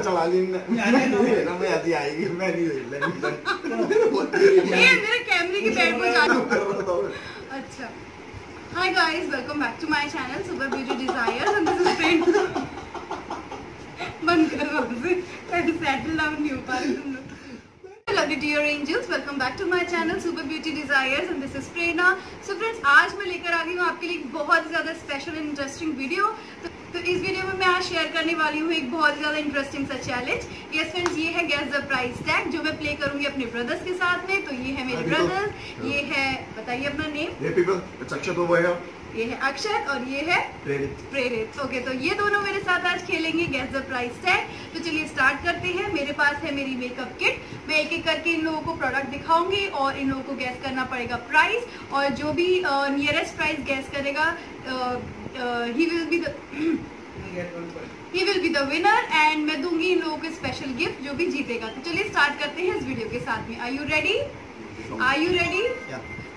चला ली मैं आती आएगी मैं नहीं मेरे कैमरे की बैट को जा अच्छा। Hi guys welcome back to my channel super beauty desires and this is friend बंद करो से सेटल डाउन नहीं हो पा रही तुम लोग lovely dear angels. Welcome back to my channel super beauty desires. And this is prerna. So friends आज मैं लेकर आ गई हूँ आपके लिए बहुत ही ज़्यादा स्पेशल एंड इंटरेस्टिंग वीडियो तो, तो इस वीडियो में मैं आज शेयर करने वाली हूँ एक बहुत ही ज़्यादा इंटरेस्टिंग सा चैलेंज यस फ्रेंड्स ये है गैस द प्राइस टैग जो मैं प्ले करूँगी अपने ब्रदर्स के साथ में. तो ये है मेरे अभी तो- ब्रदर ये है बताइए अपना नेम ये है अक्षत और ये है प्रेरित। प्रेरित। ओके तो ये दोनों मेरे साथ आज खेलेंगे। गैस द प्राइस टैग तो चलिए स्टार्ट करते हैं। मेरे पास है मेरी मेकअप किट मैं एक एक करके इन लोगों को प्रोडक्ट दिखाऊँगी और इन लोगों को गैस करना पड़ेगा प्राइस और जो भी नियरेस्ट प्राइस गैस करेगा he will be the he will be the winner and मैं दूँगी इन लोगों को स्पेशल गिफ्ट जो भी जीतेगा। तो चलिए स्टार्ट करते हैं इस वीडियो के साथ में। Are you ready are you ready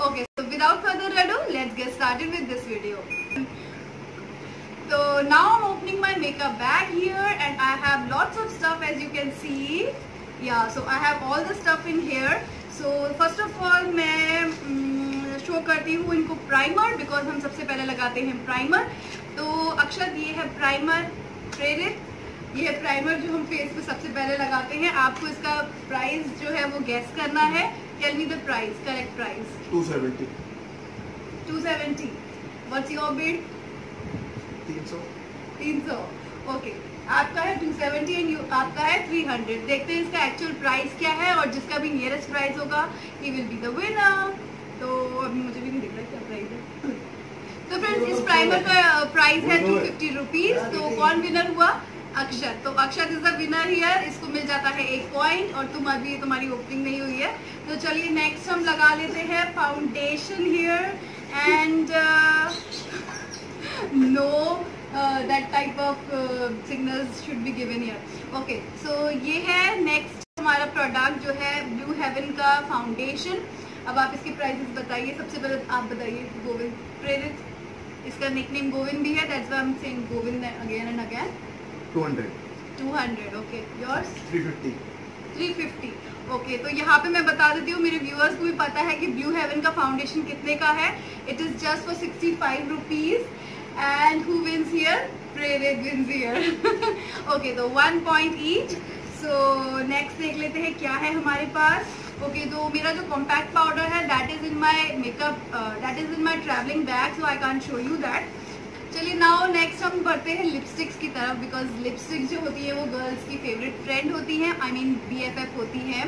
Okay, so without further ado, let's get started with this video. So now I'm opening my makeup bag here and I have lots of stuff as you can see. Yeah, so I have all the stuff in here. So first of all मैं show करती हूँ इनको primer because हम सबसे पहले लगाते हैं primer तो अक्षत ये है प्राइमर प्रेरित ये है प्राइमर जो हम फेस पे सबसे पहले लगाते हैं आपको इसका प्राइस जो है वो गैस करना है tell me the price correct price 270 270 what's your bid 300 300 okay आपका है 270 एंड यू आपका है 300 देखते हैं इसका एक्चुअल प्राइस क्या है और जिसका भी नियरेस्ट प्राइस होगा he will be the winner तो अभी मुझे भी नहीं दिख रहा क्या प्राइस है। तो फ्रेंड्स इस प्राइमर का प्राइस है टू फिफ्टी रुपीज़ तो कौन विनर हुआ अक्षत. तो Akshat is the winner here इसको मिल जाता है एक पॉइंट और तुम अभी तुम्हारी ओपनिंग नहीं हुई है। तो चलिए नेक्स्ट हम लगा लेते हैं foundation here and no that type of signals should be given here okay so ये है नेक्स्ट हमारा प्रोडक्ट जो है ब्लू हेवन का फाउंडेशन अब आप इसके प्राइसेस बताइए। सबसे पहले आप बताइए गोविंद प्रेरित। इसका निकनेम गोविंद भी है that's why I am saying Govind again and again 200 200 okay yours 350 350 okay तो यहाँ पे मैं बता देती हूँ, मेरे व्यूअर्स को भी पता है कि ब्लू हेवन का फाउंडेशन कितने का है। It is just for sixty five rupees and who wins here Prerit wins here okay तो one point each so next देख लेते हैं क्या है हमारे पास। ओके तो मेरा जो कॉम्पैक्ट पाउडर है that is in my makeup that is in my travelling bag so I can show you that चलिए नाउ नेक्स्ट हम बढ़ते हैं लिपस्टिक्स की तरफ़ बिकॉज़ लिपस्टिक जो होती है वो गर्ल्स की फेवरेट ट्रेंड होती है I mean B F F होती है।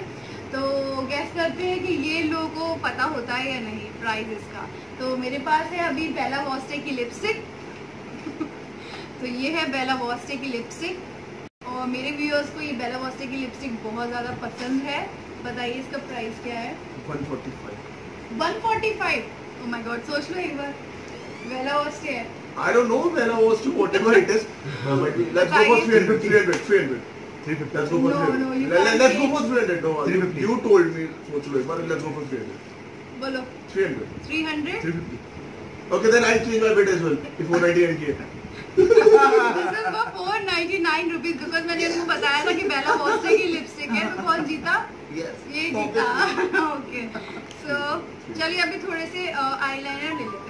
तो गैस करते हैं कि ये लोगों को पता होता है या नहीं प्राइस इसका। तो मेरे पास है अभी बेला वॉस्टे की लिपस्टिक तो ये है बेला वॉस्टे की लिपस्टिक और मेरे व्यूअर्स को ये बेला वॉस्टे की लिपस्टिक बहुत ज़्यादा पसंद है। बताइए इसका प्राइस क्या है? 145 145 ओह माय गॉड सोच लो एक बार। बेला वॉस्टे है। I don't know when I was to whatever it is. Uh, let's go for 300, 300, 300. 350. Let's go for No, 300. no, you Let, let's go for 300. No, you, 350. you told me so slow, but let's go for 300. बोलो 300. 300 350. Okay, then I'll change my bid as well. If 499 ki hai. This is for 499 rupees because मैंने उनको बताया था कि बेला वॉस्टे की lipstick है तो कौन जीता Yes. ये जीता ओके सो चलिए अभी थोड़े से आईलाइनर ले लेते हैं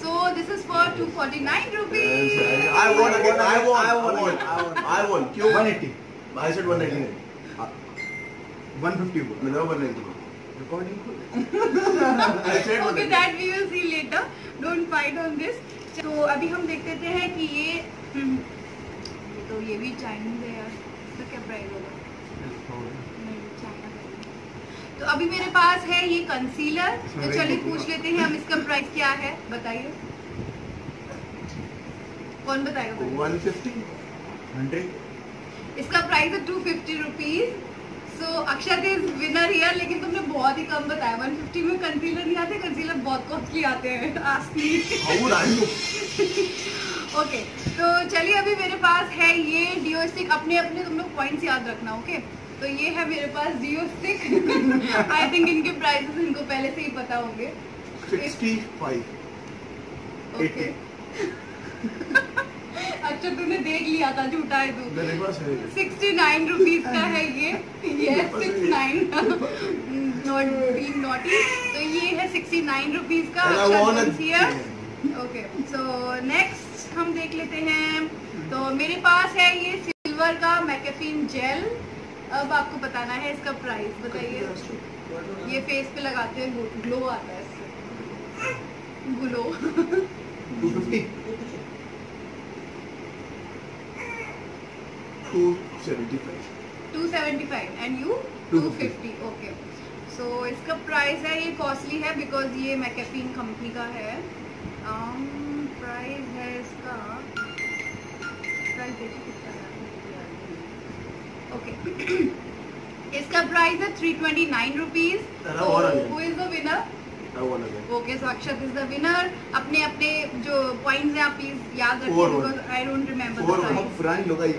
So this is for 249 rupees. Yes, I want again I want I I want want again, I want. I want क्यों 180 I said 199 150 बोला मैंने 199 recording को I said okay, 199 that we will see later. Don't fight on this. तो अभी हम देख लेते हैं कि ये हम्म, ये तो ये भी चाइनीज़ है यार तो क्या प्राइस होगा नहीं, China का है। तो अभी मेरे पास है ये कंसीलर तो चलिए पूछ लेते हैं हम इसका प्राइस क्या है। बताइए। कौन बताएगा? पहले? 150 हंड्रेड? इसका प्राइस है two fifty rupees so Akshat is winner here लेकिन तुमने बहुत ही कम बताया। 150 में कंसीलर नहीं आते कंसीलर बहुत कॉस्टली आते हैं। ओके तो चलिए अभी मेरे पास है ये डिओ अपने अपने तुम लोग पॉइंट्स याद रखना ओके तो ये है मेरे पास डिओ स्टिक आई थिंक इनके प्राइसेस इनको पहले से ही पता होंगे। 65 ओके अच्छा तूने देख लिया था झूठा है तू। है सिक्सटी नाइन रुपीज़ का है ये। ये। Six nine not being naughty तो ये है सिक्सटी नाइन रुपीज़ का। A- ओके सो नेक्स्ट हम देख लेते हैं। तो मेरे पास है ये सिल्वर का मैकेफिन जेल अब आपको बताना है इसका प्राइस बताइए। ये फेस पे लगाते हैं ग्लो आता है इससे। Glow 250 275 275 and you? 250 okay so इसका प्राइस है ये कॉस्टली है बिकॉज़ ये मैकेफिन कंपनी का है। प्राइस है इसका प्राइस देखिए कितना है। ओके इसका प्राइस है three twenty nine rupees is the winner okay so Akshat is the winner अपने अपने जो पॉइंट्स हैं आप प्लीज़ याद रखिए आई डोंट रिमेम्बर पुरानी लोग ही।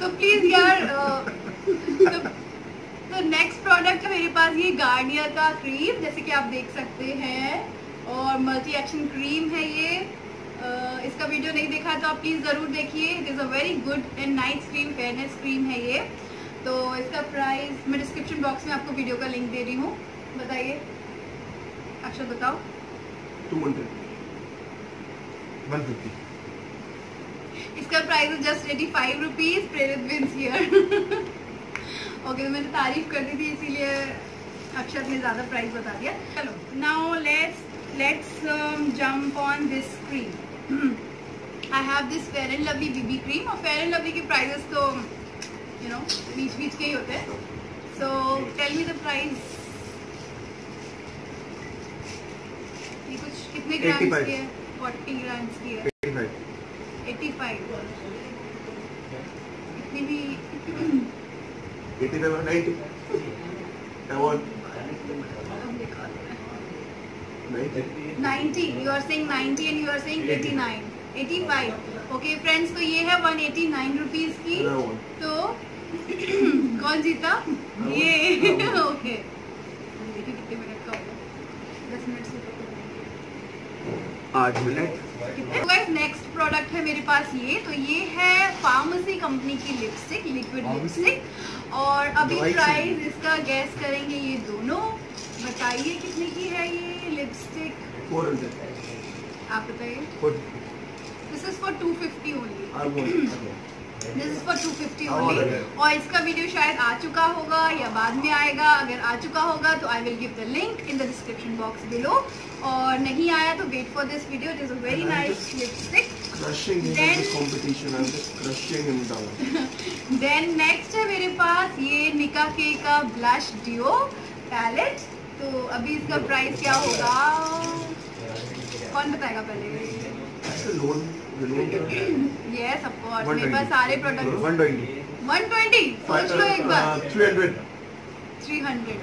तो प्लीज़ यार तो, नेक्स्ट प्रोडक्ट है मेरे पास ये गार्नियर का क्रीम जैसे कि आप देख सकते हैं और मल्टी एक्शन क्रीम है ये। इसका वीडियो नहीं देखा तो आप प्लीज़ ज़रूर देखिए। It is a very good and nice cream fairness cream है ये। तो इसका प्राइस मैं डिस्क्रिप्शन बॉक्स में आपको वीडियो का लिंक दे रही हूँ। बताइए। अक्षर बताओ। 200 150 इसका प्राइस है just eighty five rupees Prerit wins okay तो मैंने तारीफ़ कर दी थी इसीलिए अक्षत ने ज़्यादा प्राइस बता दिया। चलो now let's let's jump on this cream I have this fair and lovely BB cream और फेयर एंड लवली के प्राइसेस तो यू नो बीच बीच के ही होते हैं। So tell me the price ये कुछ कितने ग्राम्स की है? फोर्टी ग्राम्स की है। 85 85 इतनी भी 85 90 I want 90 90 you are saying 90 and you are saying 89 85 okay friends तो ये है 189 रुपीस की. तो कौन जीता? ये ओके कितने मिनट का होगा? 10 मिनट से आठ मिनट नेक्स्ट प्रोडक्ट है मेरे पास ये. तो ये है फार्मेसी कंपनी की लिपस्टिक लिक्विड लिपस्टिक और अभी प्राइस इसका गैस करेंगे ये दोनों. बताइए कितने की है ये लिपस्टिक 400 आप बताइए। This is for 250 only I want I this is for 250 हाँ, ओनली और इसका वीडियो शायद आ चुका होगा या बाद में आएगा। अगर आ चुका होगा तो I will give the link in the description box below और नहीं आया तो wait for this video it is a very nice lipstick crushing in Then- this competition. I'm just crushing him down. Then next है मेरे पास ये निका के का ब्लश डिओ पैलेट तो अभी इसका प्राइस क्या होगा कौन बताएगा पहले यस ऑफ़ कोर्स मेरे पास सारे प्रोडक्ट वन ट्वेंटी 120 सोच लो एक बार uh, 300 300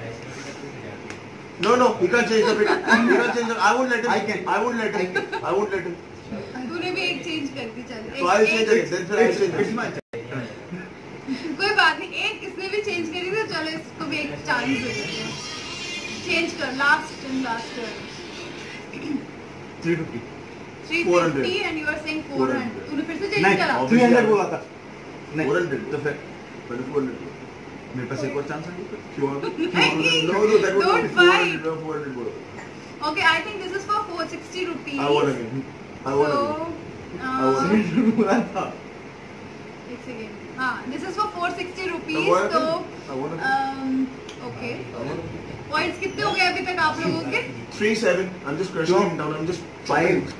No, no, he can't change the bit. He can't change the. I won't let him. I can. I won't let him. I won't let him. तूने भी एक change कर दी चल So I'll change again. Then फिर I'll change last and last three fifty 350 and you are saying 400 400 तूने फिर से change करा. थ्री हंड्रेड बोला था. नहीं 400. तो फिर But 400. मेरे पास एक और चांस है? Sure. No, no, that would Don't not be 400. fight. No, 400 bolo. Okay I think this is for 460 rupees I want again. I want again. I uh, want बोला था. एक सेकंड हाँ this is for 460 I rupees तो again. I okay. Points कितने हो गए अभी तक आप लोगों के Three seven. I'm just crushing Don't. him down. I'm just Five.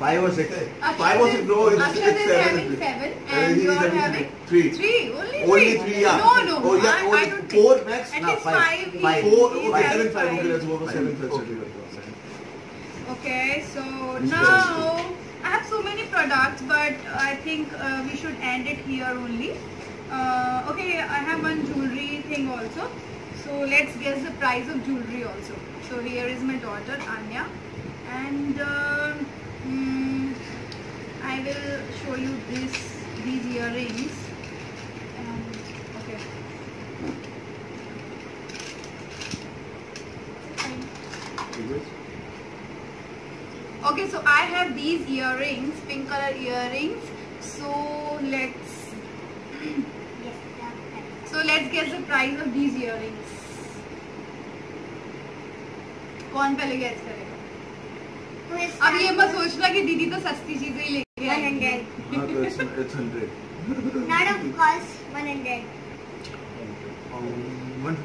Five और six Five or six? No, it's, Akshat it's is seven. having seven Uh, and he you is are having having three. three. Only three. Only three, yeah. No, no. Oh, yeah, I, only I don't four think. max? At No, least five. five. he- Five. Four. he's Okay, having seven five. Okay, five. let's go for seven five. Okay. Okay, so This now I have so many products, but I think uh, we should end it here only. Uh, okay, I have one jewelry thing also. So let's guess the price of jewelry also. So here is my daughter Anya, and uh, I will show you this these earrings. And, okay. Okay, so I have these earrings, pink color earrings. So let's so let's guess the price of these earrings. कौन पहले gas करेगा? अब ये मत सोचना कि दीदी तो सस्ती चीज़ें ही लेके हाँ तो hundred. Not of course, 100. Um, one.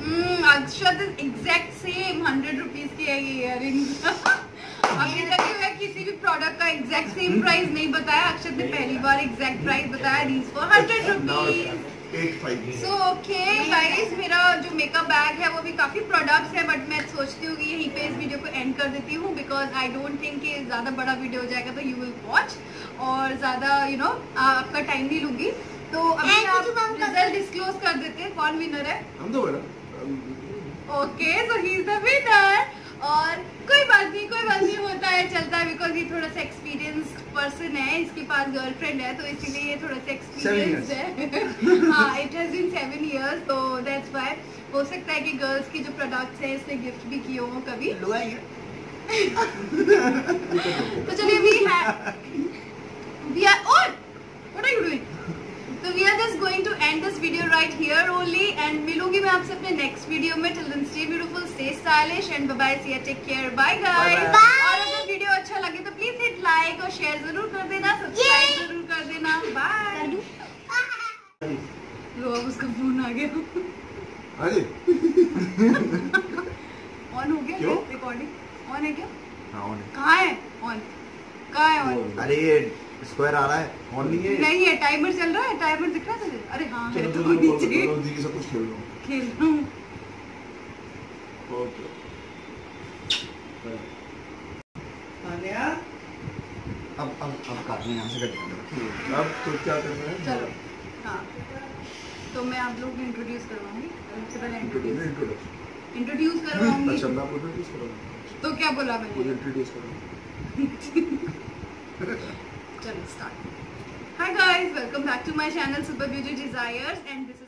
Hmm Akshat exact same hundred rupees की है ये इयरिंग्स अभी तक जो है किसी भी प्रोडक्ट का एग्जैक्ट सेम प्राइस नहीं बताया। अक्षत ने पहली बार एग्जैक्ट प्राइस बताया these for hundred rupees so okay guys मेरा जो मेकअप बैग है वो भी काफ़ी प्रोडक्ट्स है बट मैं सोचती हूँ कि यहीं पे इस वीडियो को एंड कर देती हूँ बिकॉज़ आई डोंट थिंक कि ज़्यादा बड़ा वीडियो हो जाएगा तो यू विल वॉच और ज़्यादा यू नो आपका टाइम नहीं लूँगी। तो अभी आप कर- रिज़ल्ट डिस्क्लोज कर देते हैं कौन विनर है? Okay so he is the winner और कोई बात नहीं कोई बात नहीं होता है चलता है बिकॉज़ ये थोड़ा सा एक्सपीरियंस पर्सन है इसके पास गर्लफ्रेंड है तो इसीलिए ये थोड़ा सा एक्सपीरियंस है। हाँ it has been seven years तो दैट्स व्हाई हो सकता है कि गर्ल्स के जो प्रोडक्ट्स हैं इसने गिफ्ट भी किए हों कभी। तो चलिए we have we are on what are you doing तो we are just going to end this video right here only and मिलूँगी मैं आपसे अपने नेक्स्ट वीडियो में। Till then stay beautiful stay stylish and bye bye see you take care bye guys Bye. और अगर video अच्छा लगे तो प्लीज़ हिट लाइक और शेयर ज़रूर कर देना सब्सक्राइब ज़रूर कर देना। बाय लो अब उसका फ़ोन आ गया। अरे ऑन हो गया रिकॉर्डिंग ऑन है क्या? हाँ, on है। कहाँ है? ऑन कहाँ है ऑन अरे ये स्क्वायर आ रहा है। ऑन नहीं है। नहीं है टाइमर चल रहा है टाइमर दिख रहा है अरे हाँ है चलो तो नीचे खेल लो। खेल रहा हूँ ओके अब अब अब काटना है, यहाँ से कट। अब तो क्या करना है? चलो हाँ। तो मैं आप लोग को इंट्रोड्यूस करवाऊँगी। सबसे पहले इंट्रोड्यूस इंट्रोड्यूस इंट्रोड्यूस करवाऊँगी अच्छा मैं आपको इंट्रोड्यूस करवाऊँगी। तो क्या बोला मैंने? इंट्रोड्यूस करो चलो start hi guys welcome back to my channel super beauty desires and this